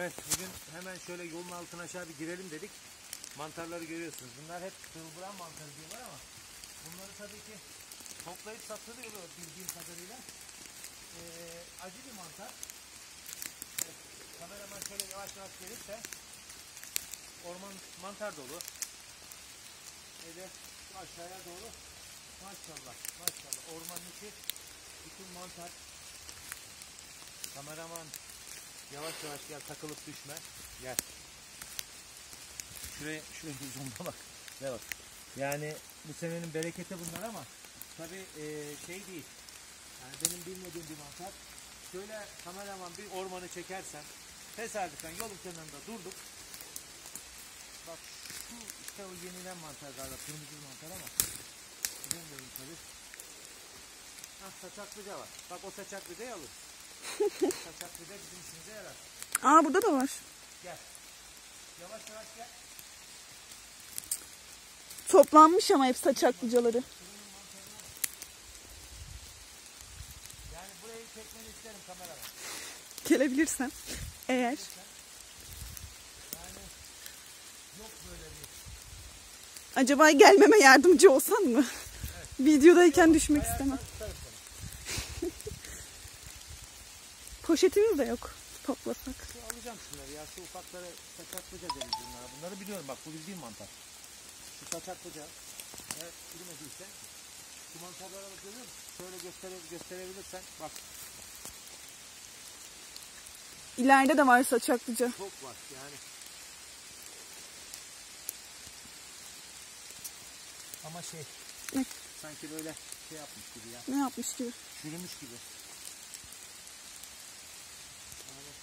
Evet bugün hemen şöyle yolun altına aşağı bir girelim dedik. Mantarları görüyorsunuz. Bunlar hep kırılgan mantarı diyorlar ama bunları tabii ki toplayıp satılıyor bildiğim kadarıyla. Ee, acı bir mantar. Evet, kameraman şöyle yavaş yavaş gelirse orman mantar dolu. Şu aşağıya doğru maşallah maşallah ormanın içi bütün mantar. Kameraman Yavaş yavaş gel takılıp düşme. Gel. Şuraya şuraya zoomla bak. Ne bak. Yani bu senenin bereketi bunlar ama tabi şey değil. Yani benim bilmediğim bir mantar. Şöyle kameraman bir ormanı çekersen tesadüfen yolun kenarında durduk. Bak şu işte o yenilen mantar galiba kırmızı mantar ama bilmiyorum tabi. Ah saçaklıca var. Bak o saçaklıcayı bizim işimize yarar. Aa burada da var. Gel. Yavaş yavaş gel. Toplanmış ama hep saçaklıcaları. Yani burayı çekmeni isterim kameraman. Gelebilirsen. Eğer. Yani yok böyle bir. Acaba gelmeme yardımcı olsan mı? Videodayken düşmek istemem. Poşetimiz de yok. Toplasak. Şu alacağım şunları ya. Şu ufakları saçaklıca deriz bunlara. Bunları biliyorum bak bu bildiğim mantar. Şu saçaklıca. Eğer bilmediyse şu mantarlara bak görüyor musun? Şöyle göstere, gösterebilirsen bak İleride de var saçaklıca. çok var yani. Ama şey Ne? sanki böyle şey yapmış gibi ya. Ne yapmış gibi. Çürümüş gibi. Yani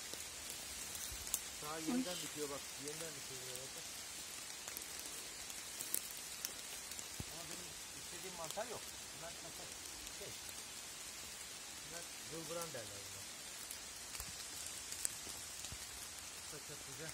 daha yeniden bitiyor bak. Yeniden bitiyor. bak. Ama benim istediğim mantar yok. Bunlar kaçak şey. Bunlar gılbıran derler bunlar. Saçak güzel.